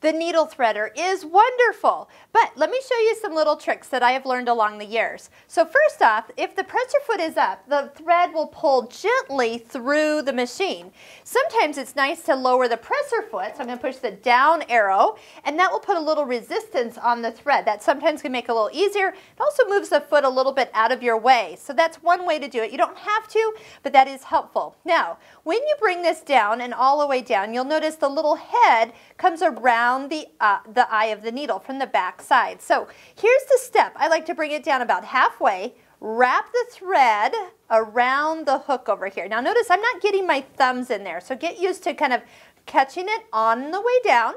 The needle threader is wonderful, but let me show you some little tricks that I have learned along the years. So first off, if the presser foot is up, the thread will pull gently through the machine. Sometimes it's nice to lower the presser foot, so I'm going to push the down arrow, and that will put a little resistance on the thread. That sometimes can make it a little easier. It also moves the foot a little bit out of your way, so that's one way to do it. You don't have to, but that is helpful. Now, when you bring this down and all the way down, you'll notice the little head comes around around the, uh, the eye of the needle from the back side. So here's the step. I like to bring it down about halfway, wrap the thread around the hook over here. Now notice I'm not getting my thumbs in there, so get used to kind of catching it on the way down.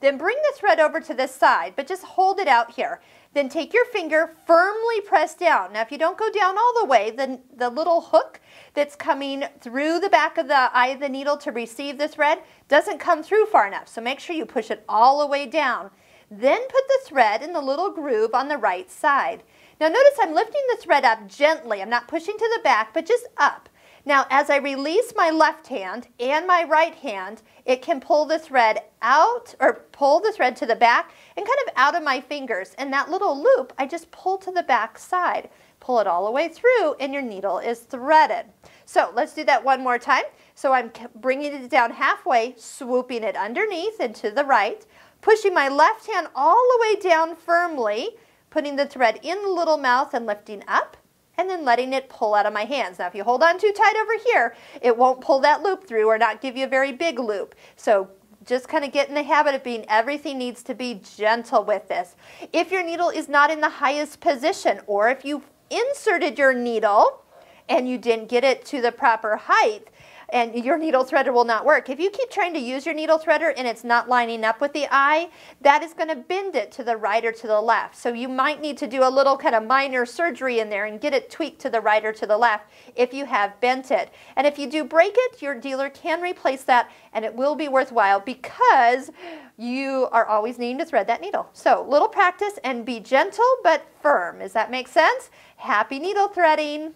Then bring the thread over to this side, but just hold it out here. Then take your finger, firmly press down. Now if you don't go down all the way, then the little hook that's coming through the back of the eye of the needle to receive the thread doesn't come through far enough. So make sure you push it all the way down. Then put the thread in the little groove on the right side. Now notice I'm lifting the thread up gently. I'm not pushing to the back, but just up. Now, as I release my left hand and my right hand, it can pull the thread out or pull the thread to the back and kind of out of my fingers. And that little loop, I just pull to the back side. Pull it all the way through and your needle is threaded. So let's do that one more time. So I'm bringing it down halfway, swooping it underneath and to the right, pushing my left hand all the way down firmly, putting the thread in the little mouth and lifting up and then letting it pull out of my hands. Now, if you hold on too tight over here, it won't pull that loop through or not give you a very big loop. So just kind of get in the habit of being everything needs to be gentle with this. If your needle is not in the highest position or if you inserted your needle and you didn't get it to the proper height, and your needle threader will not work. If you keep trying to use your needle threader and it's not lining up with the eye, that is going to bend it to the right or to the left. So you might need to do a little kind of minor surgery in there and get it tweaked to the right or to the left if you have bent it. And if you do break it, your dealer can replace that and it will be worthwhile because you are always needing to thread that needle. So little practice and be gentle but firm. Does that make sense? Happy needle threading.